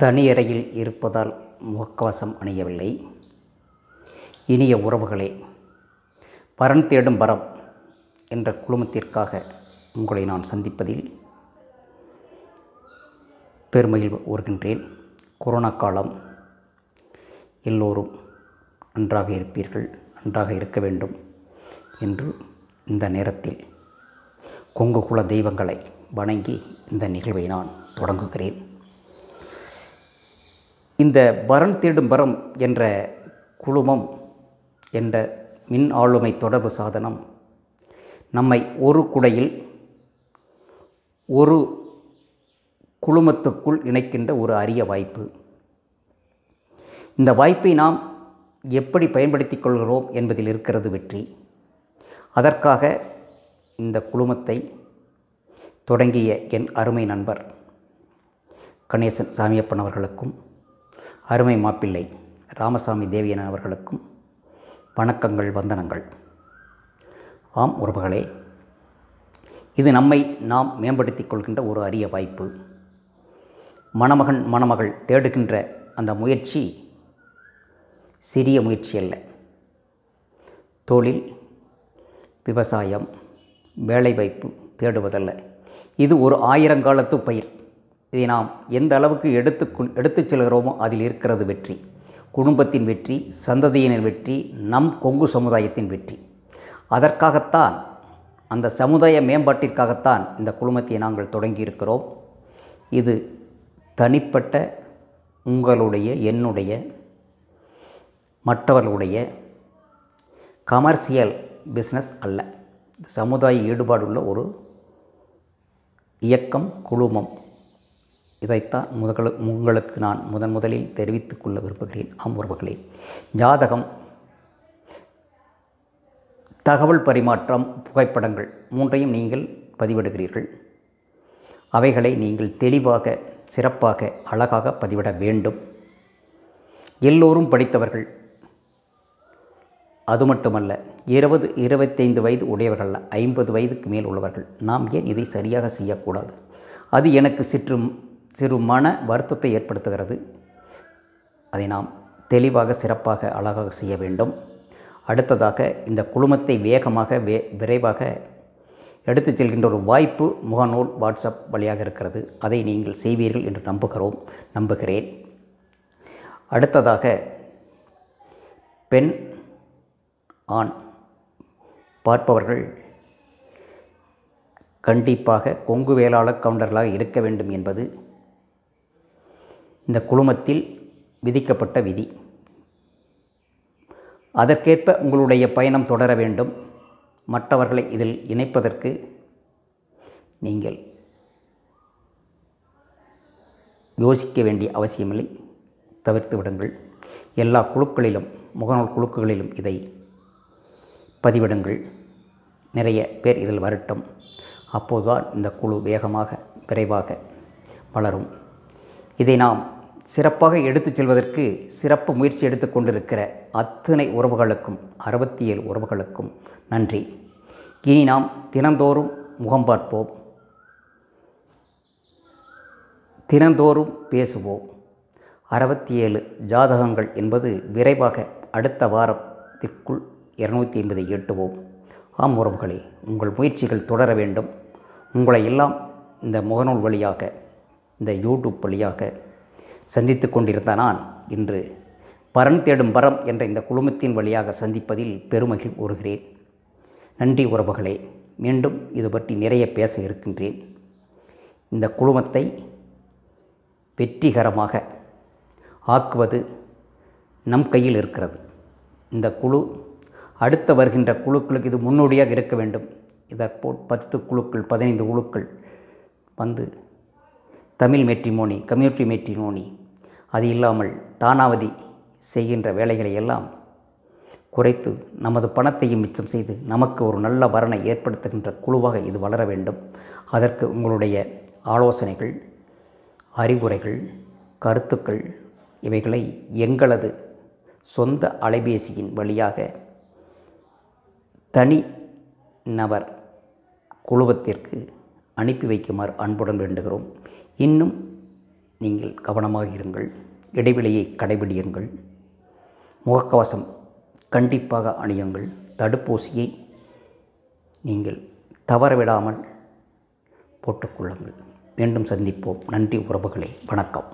தனியறையில் இருப்பதால் முகக்கவசம் அணியவில்லை. இனிய உறவுகளே பரன் தேடும் வரம் என்ற குழுமத்திற்காக உங்களை நான் சந்திப்பதில் பெருமகிழ்வு வருகின்றேன் கொரோனா காலம் எல்லோரும் நன்றாக இருப்பீர்கள் நன்றாக இருக்க வேண்டும் என்று இந்த நேரத்தில் கொங்கு குல தெய்வங்களை வணங்கி இந்த நிகழ்வை நான் தொடங்குகிறேன். இந்த வரன் தேடும் வரம் என்ற குழுமம் என்ற மின் ஆளுமை தொடர்பு சாதனம் நம்மை ஒரு குடையில் ஒரு குழுமத்துக்குள் இணைக்கின்ற ஒரு அரிய வாய்ப்பு. இந்த வாய்ப்பை நாம் எப்படி பயன்படுத்திக் கொள்கிறோம் என்பதில் இருக்கிறது வெற்றி. அதற்காக இந்த குழுமத்தை தொடங்கிய என் அருமை நண்பர் கணேசன் சாமியப்பன் அவர்களுக்கும் அருமை மாப்பிள்ளை ராமசாமி தேவியன் அவர்களுக்கும் வணக்கங்கள் வந்தனங்கள். ஆம் உறவுகளே இது நம்மை நாம் மேம்படுத்திக் கொள்கின்ற ஒரு அரிய வாய்ப்பு. மணமகன் மணமகள் தேடுகின்ற அந்த முயற்சி சிறிய முயற்சி அல்ல. தொழில் விவசாயம் வேலைவாய்ப்பு தேடுவதல்ல. இது ஒரு ஆயிரங்காலத்து பயிர். இதை நாம் எந்த அளவுக்கு எடுத்து எடுத்துச் செல்கிறோமோ அதில் இருக்கிறது வெற்றி. குடும்பத்தின் வெற்றி சந்ததியினர் வெற்றி நம் கொங்கு சமுதாயத்தின் வெற்றி. அதற்காகத்தான் அந்த சமுதாய மேம்பாட்டிற்காகத்தான் இந்த குழுமத்தை நாங்கள் தொடங்கியிருக்கிறோம். இது தனிப்பட்ட உங்களுடைய என்னுடைய மற்றவர்களுடைய கமர்ஷியல் பிஸ்னஸ் அல்ல. சமுதாய ஈடுபாடுள்ள ஒரு இயக்கம் குழுமம். இதைத்தான் முதல் உங்களுக்கு நான் முதன் முதலில் தெரிவித்துக் கொள்ள விரும்புகிறேன். ஆம் உறவுகளே. ஜாதகம் தகவல் பரிமாற்றம் புகைப்படங்கள் மூன்றையும் நீங்கள் பதிவிடுகிறீர்கள். அவைகளை நீங்கள் தெளிவாக சிறப்பாக அழகாக பதிவிட வேண்டும். எல்லோரும் படித்தவர்கள். அது மட்டுமல்ல இருபது இருபத்தைந்து வயது உடையவர்கள் ஐம்பது வயதுக்கு மேல் உள்ளவர்கள். நாம் ஏன் இதை சரியாக செய்யக்கூடாது? அது எனக்கு சிற்று சிறு மன வருத்தத்தை ஏற்படுத்துகிறது. அதை நாம் தெளிவாக சிறப்பாக அழகாக செய்ய வேண்டும். அடுத்ததாக இந்த குழுமத்தை வேகமாக வே விரைவாக எடுத்துச் செல்கின்ற ஒரு வாய்ப்பு முகநூல் வாட்ஸ்அப் வழியாக இருக்கிறது. அதை நீங்கள் செய்வீர்கள் என்று நம்புகிறோம் நம்புகிறேன். அடுத்ததாக பெண் ஆண் பார்ப்பவர்கள் கண்டிப்பாக கொங்கு வேளாளர் கவுண்டர்களாக இருக்க வேண்டும் என்பது இந்த குழுமத்தில் விதிக்கப்பட்ட விதி. அதற்கேற்ப உங்களுடைய பயணம் தொடர வேண்டும். மற்றவர்களை இதில் இணைப்பதற்கு நீங்கள் யோசிக்க வேண்டிய அவசியமில்லை. தவிர்த்து விடுங்கள். எல்லா குழுக்களிலும் முகநூல் குழுக்களிலும் இதை பதிவிடுங்கள். நிறைய பேர் இதில் வரட்டும். அப்போதுதான் இந்த குழு வேகமாக விரைவாக வளரும். இதை நாம் சிறப்பாக எடுத்துச் செல்வதற்கு சிறப்பு முயற்சி எடுத்துக்கொண்டிருக்கிற அத்தனை உறவுகளுக்கும் அறுபத்தி ஏழு உறவுகளுக்கும் நன்றி. இனி நாம் தினந்தோறும் முகம் பார்ப்போம். தினந்தோறும் பேசுவோம். அறுபத்தி ஏழு ஜாதகங்கள் என்பது விரைவாக அடுத்த வாரத்திற்குள் இருநூற்றி ஐம்பதை எட்டுவோம். ஆம் உறவுகளே உங்கள் முயற்சிகள் தொடர வேண்டும். உங்களை எல்லாம் இந்த முகநூல் வழியாக இந்த யூடியூப் வழியாக சந்தித்து கொண்டிருந்த நான் இன்று பரன் தேடும் வரம் என்ற இந்த குழுமத்தின் வழியாக சந்திப்பதில் பெருமகிழ் கூறுகிறேன் நன்றி உறவுகளே மீண்டும் இது பற்றி நிறைய பேச இருக்கின்றேன். இந்த குழுமத்தை வெற்றிகரமாக ஆக்குவது நம் கையில் இருக்கிறது. இந்த குழு அடுத்த வருகின்ற குழுக்களுக்கு இது முன்னோடியாக இருக்க வேண்டும். இதற்போல் பத்து குழுக்கள் பதினைந்து குழுக்கள் வந்து தமிழ் மெட்ரிமோனி கம்யூனிட்டி மெட்ரிமோனி. அது இல்லாமல் தானாவதி செய்கின்ற வேலைகளை எல்லாம் குறைத்து நமது பணத்தையும் மிச்சம் செய்து நமக்கு ஒரு நல்ல வரனை ஏற்படுத்துகின்ற குழுவாக இது வளர வேண்டும். அதற்கு உங்களுடைய ஆலோசனைகள் அறிவுரைகள் கருத்துக்கள் இவைகளை எங்களது சொந்த அலைபேசியின் வழியாக தனி நபர் குழுவத்திற்கு அனுப்பி வைக்குமாறு அன்புடன் வேண்டுகிறோம். இன்னும் நீங்கள் கவனமாக இருங்கள். இடைவெளியை கடைபிடியுங்கள். முகக்கவசம் கண்டிப்பாக அணியுங்கள். தடுப்பூசியை நீங்கள் தவறவிடாமல் போட்டுக்கொள்ளுங்கள். மீண்டும் சந்திப்போம். நன்றி உறவுகளே. வணக்கம்.